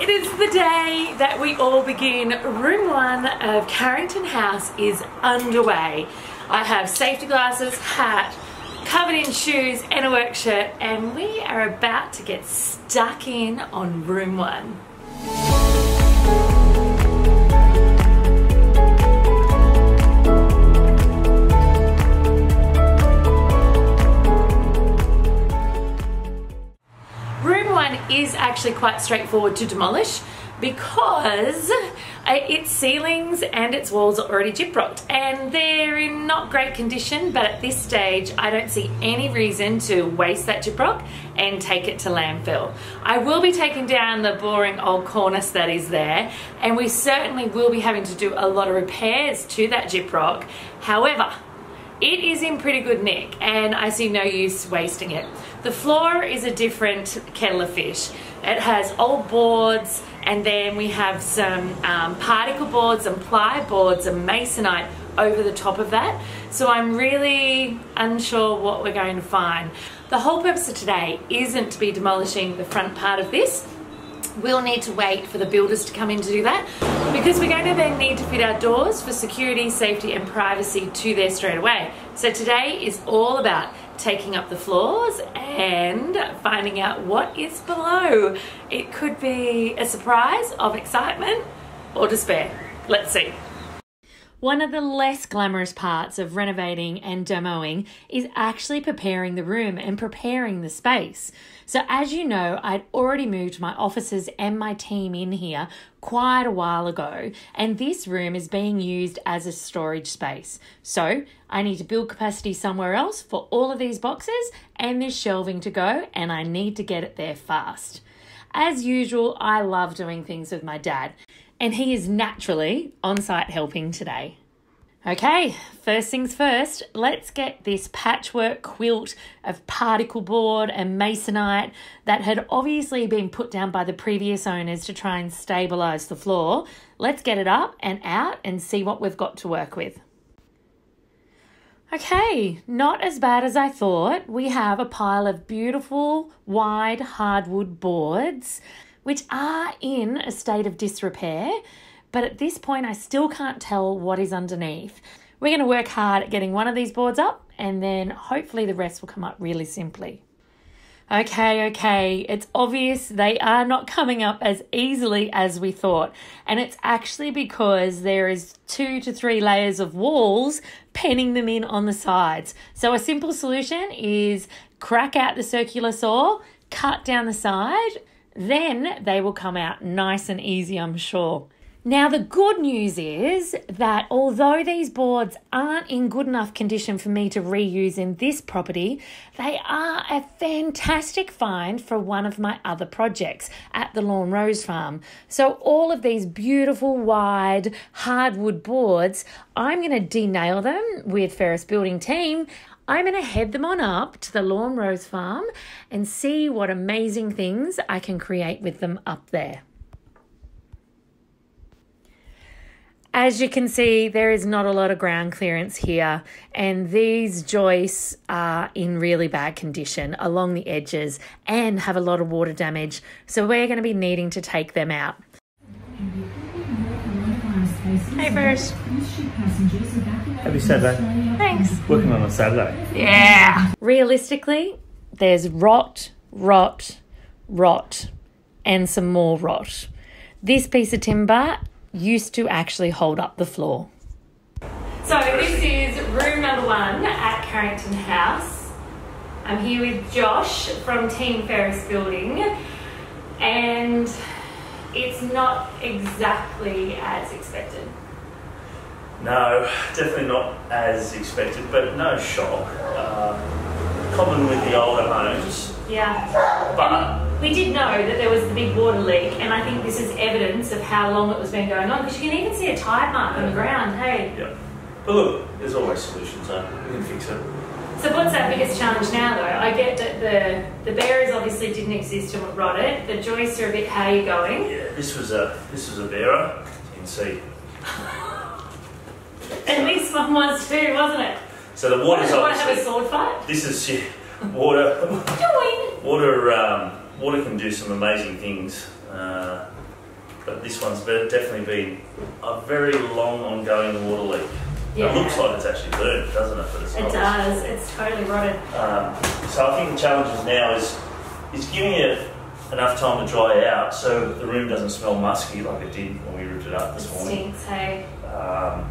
It is the day that we all begin. Room one of Carrington House is underway. I have safety glasses, hat, covered in shoes and a work shirt and we are about to get stuck in on room one. Is actually quite straightforward to demolish because uh, its ceilings and its walls are already gyprocked and they're in not great condition but at this stage I don't see any reason to waste that gyprock and take it to landfill. I will be taking down the boring old cornice that is there and we certainly will be having to do a lot of repairs to that gyprock. However, it is in pretty good nick and I see no use wasting it. The floor is a different kettle of fish. It has old boards and then we have some um, particle boards and ply boards and masonite over the top of that. So I'm really unsure what we're going to find. The whole purpose of today isn't to be demolishing the front part of this. We'll need to wait for the builders to come in to do that because we're going to then need to fit our doors for security, safety and privacy to there straight away. So today is all about taking up the floors and finding out what is below. It could be a surprise of excitement or despair. Let's see. One of the less glamorous parts of renovating and demoing is actually preparing the room and preparing the space. So, as you know, I'd already moved my offices and my team in here quite a while ago, and this room is being used as a storage space. So, I need to build capacity somewhere else for all of these boxes and this shelving to go, and I need to get it there fast. As usual, I love doing things with my dad, and he is naturally on site helping today. Okay, first things first, let's get this patchwork quilt of particle board and masonite that had obviously been put down by the previous owners to try and stabilize the floor. Let's get it up and out and see what we've got to work with. Okay, not as bad as I thought. We have a pile of beautiful wide hardwood boards which are in a state of disrepair, but at this point I still can't tell what is underneath. We're going to work hard at getting one of these boards up and then hopefully the rest will come up really simply. Okay, okay, it's obvious they are not coming up as easily as we thought. And it's actually because there is two to three layers of walls penning them in on the sides. So a simple solution is crack out the circular saw, cut down the side, then they will come out nice and easy, I'm sure. Now, the good news is that although these boards aren't in good enough condition for me to reuse in this property, they are a fantastic find for one of my other projects at the Lorn Rose Farm. So, all of these beautiful, wide hardwood boards, I'm going to denail them with Ferris Building Team. I'm going to head them on up to the Lorn Rose Farm and see what amazing things I can create with them up there. As you can see, there is not a lot of ground clearance here, and these joists are in really bad condition along the edges and have a lot of water damage, so we're going to be needing to take them out. Hey, Ferris. Happy Saturday. Thanks. Working on a Saturday. Yeah. Realistically, there's rot, rot, rot, and some more rot. This piece of timber used to actually hold up the floor. So this is room number one at Carrington House. I'm here with Josh from Team Ferris Building and it's not exactly as expected. No, definitely not as expected, but no shock. Uh, common with the older homes. Yeah. But we did know that there was the big water leak, and I think this is evidence of how long it was been going on because you can even see a tide mark on the ground. Hey. Yeah. But look, there's always solutions, so we can fix it. So what's our biggest challenge now, though? I get that the the bearers obviously didn't exist and were rotted. The joists are a bit how are you going. Yeah, this was a this was a bearer. You can see. And this one was too, wasn't it? So the water's Want to have a sword fight? This is yeah, water. Join. Water. Um, water can do some amazing things. Uh, but this one's definitely been a very long ongoing water leak. Yeah. It looks like it's actually burnt, doesn't it? But it's It not. does. It's totally rotted. Um, so I think the challenge is now is is giving it enough time to dry out so the room doesn't smell musky like it did when we ripped it up It this morning. stinks, hey. Um,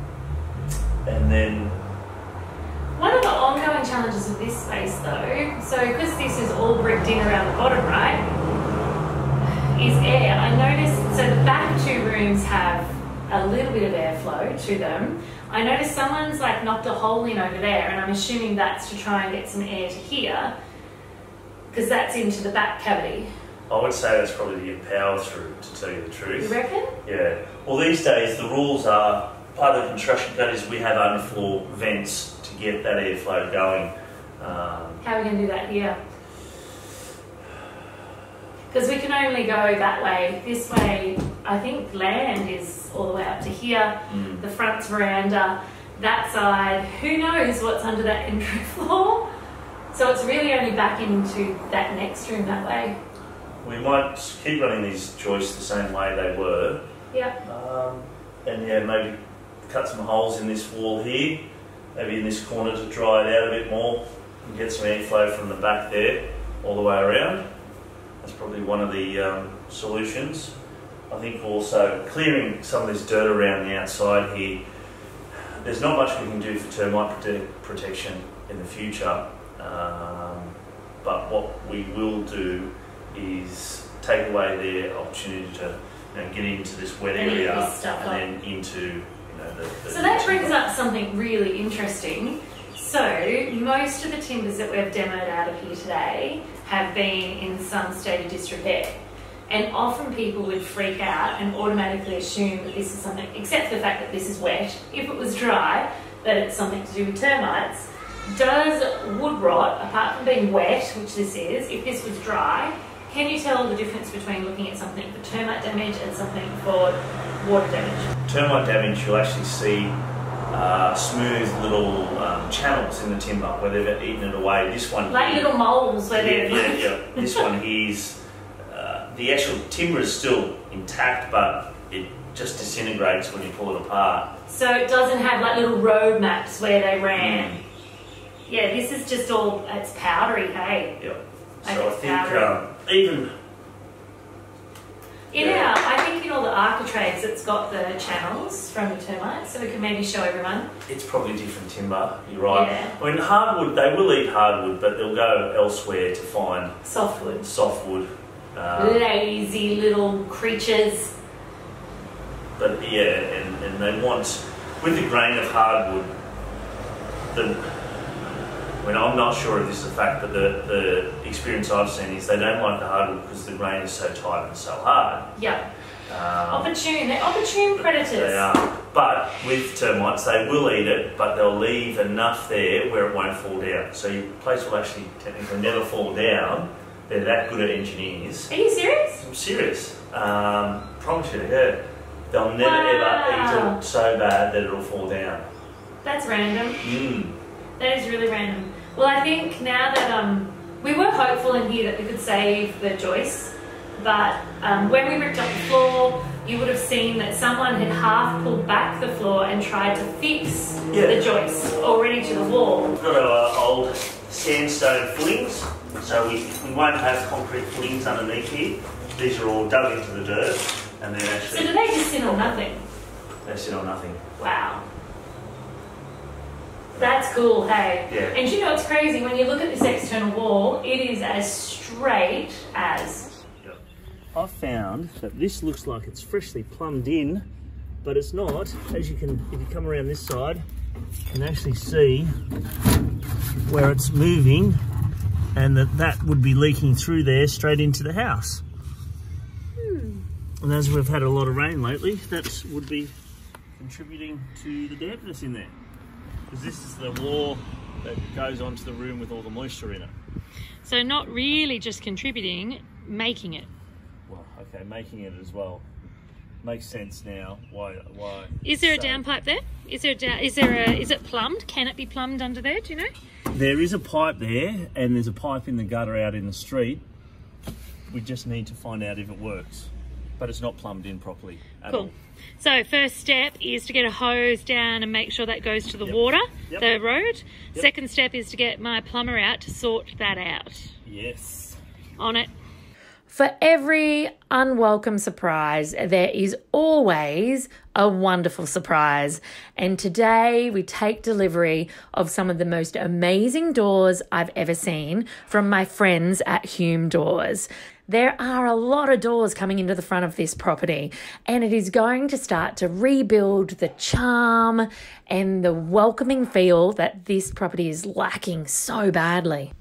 and then One of the ongoing challenges of this space, though, so because this is all bricked in around the bottom, right, is air. I noticed, so the back two rooms have a little bit of airflow to them. I noticed someone's like knocked a hole in over there, and I'm assuming that's to try and get some air to here, because that's into the back cavity. I would say that's probably to get power through, to tell you the truth. You reckon? Yeah. Well, these days the rules are part of the construction code is we have underfloor vents to get that airflow going. Um, How are we going to do that here? Because we can only go that way. This way, I think land is all the way up to here. mm. The front's veranda. That side, who knows what's under that entry floor? So it's really only back into that next room that way. We might keep running these joists the same way they were. Yep. Um, and yeah, maybe cut some holes in this wall here, maybe in this corner to dry it out a bit more and get some airflow from the back there all the way around. That's probably one of the um, solutions. I think also clearing some of this dirt around the outside here. There's not much we can do for termite prote- protection in the future, um, but what we will do is take away their opportunity to you know, get into this wet area and then into So that brings up something really interesting. So most of the timbers that we've demoed out of here today have been in some state of disrepair. And often people would freak out and automatically assume that this is something, except for the fact that this is wet, if it was dry, that it's something to do with termites. Does wood rot, apart from being wet, which this is, if this was dry, can you tell the difference between looking at something for termite damage and something for water damage? Termite damage, you'll actually see uh, smooth little um, channels in the timber where they've eaten it away. This one, Like here- little moles where yeah, they're yeah, yeah. This one here's uh, the actual timber is still intact, but it just disintegrates when you pull it apart. So it doesn't have like little road maps where they Mm. ran. Yeah, this is just all, it's powdery, hey. Yeah. So I it's think um, even In Yeah. our, I all the architraves it's got the channels from the termites, so we can maybe show everyone. it's probably different timber. You're right. Yeah. I mean, hardwood they will eat hardwood, but they'll go elsewhere to find Softwood. softwood. Um, Lazy little creatures. But yeah, and, and they want, with the grain of hardwood, the, I mean, I'm not sure if this is a fact, but the, the experience I've seen is they don't like the hardwood because the grain is so tight and so hard. Yeah. Um, Opportune. They're opportune predators. they are. But with termites, they will eat it, but they'll leave enough there where it won't fall down. So your place will actually technically never fall down. They're that good at engineers. Are you serious? I'm serious. Um, promise you, yeah. They'll never Wow. ever eat it so bad that it'll fall down. That's random. Mm. That is really random. Well, I think now that um, we were hopeful in here that we could save the joists, but um, when we ripped up the floor, you would have seen that someone had half pulled back the floor and tried to fix Yeah. the joists already to the wall. We've got our old sandstone footings, so we, we won't have concrete footings underneath here. These are all dug into the dirt, and then actually. So do they just sit on nothing? they sit on nothing. Wow. That's cool, hey. Yeah. And you know what's crazy? When you look at this external wall, it is as straight as. I've found that this looks like it's freshly plumbed in, but it's not. As you can, if you come around this side, you can actually see where it's moving and that that would be leaking through there straight into the house. And as we've had a lot of rain lately, that would be contributing to the dampness in there. Because this is the wall that goes onto the room with all the moisture in it. So, not really just contributing, making it. Okay, making it as well makes sense now. Why? Why? Is there a so- downpipe there? Is there a down, is there a is it plumbed? Can it be plumbed under there? Do you know? There is a pipe there, and there's a pipe in the gutter out in the street. We just need to find out if it works. but it's not plumbed in properly at Cool. all. So first step is to get a hose down and make sure that goes to the Yep. water, Yep. the road. Yep. Second step is to get my plumber out to sort that out. Yes. On it. For every unwelcome surprise, there is always a wonderful surprise. And today we take delivery of some of the most amazing doors I've ever seen from my friends at Hume Doors. There are a lot of doors coming into the front of this property, and it is going to start to rebuild the charm and the welcoming feel that this property is lacking so badly.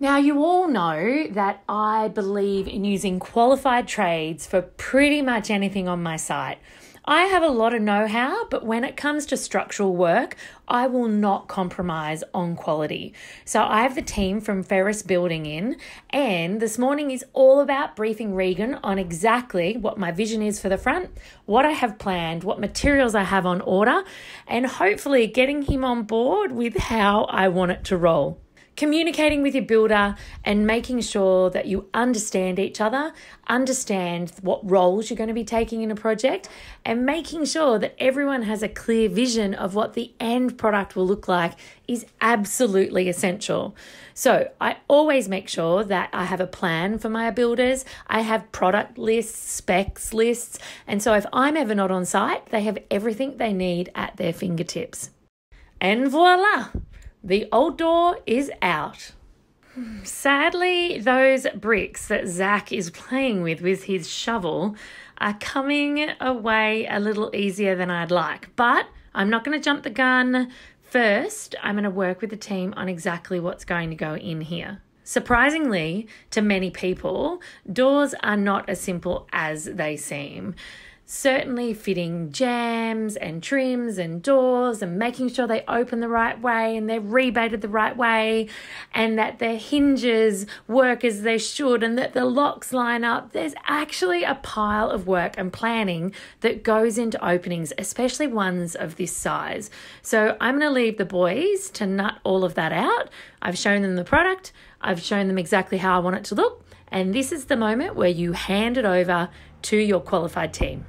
Now, you all know that I believe in using qualified trades for pretty much anything on my site. I have a lot of know how, but when it comes to structural work, I will not compromise on quality. So I have the team from Ferris Building in, and this morning is all about briefing Regan on exactly what my vision is for the front, what I have planned, what materials I have on order, and hopefully getting him on board with how I want it to roll communicating with your builder and making sure that you understand each other, understand what roles you're going to be taking in a project, and making sure that everyone has a clear vision of what the end product will look like is absolutely essential. So, I always make sure that I have a plan for my builders. I have product lists, specs lists, and so if I'm ever not on site, they have everything they need at their fingertips. And voila! The old door is out. Sadly, those bricks that Zach is playing with with his shovel are coming away a little easier than I'd like. But I'm not going to jump the gun. First, I'm going to work with the team on exactly what's going to go in here. Surprisingly, to many people, doors are not as simple as they seem certainly fitting jambs and trims and doors and making sure they open the right way and they're rebated the right way and that their hinges work as they should and that the locks line up. There's actually a pile of work and planning that goes into openings, especially ones of this size. So I'm going to leave the boys to nut all of that out. I've shown them the product, I've shown them exactly how I want it to look, and this is the moment where you hand it over to your qualified team.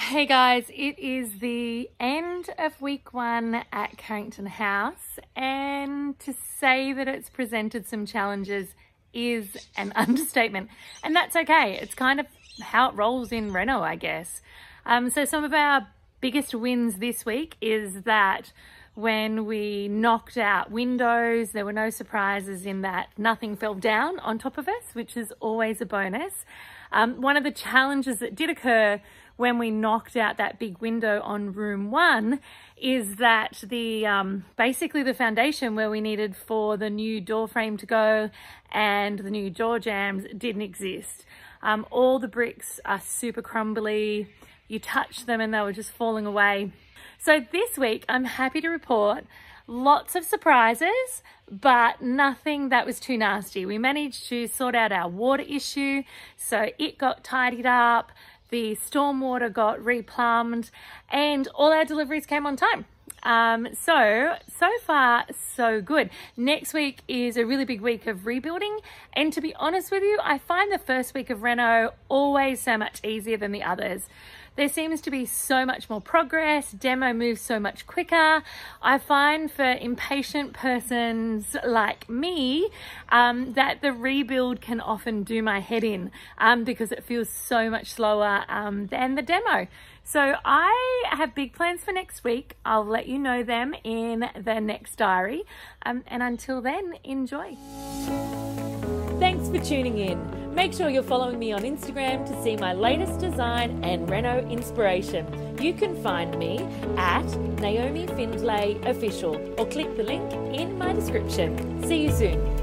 Hey guys, it is the end of week one at Carrington House, and to say that it's presented some challenges is an understatement, and that's okay. It's kind of how it rolls in Reno, I guess. Um, so, some of our biggest wins this week is that when we knocked out windows, there were no surprises in that nothing fell down on top of us, which is always a bonus. Um, one of the challenges that did occur when we knocked out that big window on room one is that the um, basically the foundation where we needed for the new door frame to go and the new door jambs didn't exist. Um, all the bricks are super crumbly. You touch them and they were just falling away. So this week I'm happy to report lots of surprises, but nothing that was too nasty. We managed to sort out our water issue, so it got tidied up the stormwater got replumbed, and all our deliveries came on time. Um, so, so far, so good. Next week is a really big week of rebuilding. And to be honest with you, I find the first week of Reno always so much easier than the others. There seems to be so much more progress, demo moves so much quicker. I find for impatient persons like me um, that the rebuild can often do my head in um, because it feels so much slower um, than the demo. So I have big plans for next week. I'll let you know them in the next diary. Um, and until then, enjoy. Thanks for tuning in. Make sure you're following me on Instagram to see my latest design and Reno inspiration. You can find me at Naomi Findlay Official or click the link in my description. See you soon.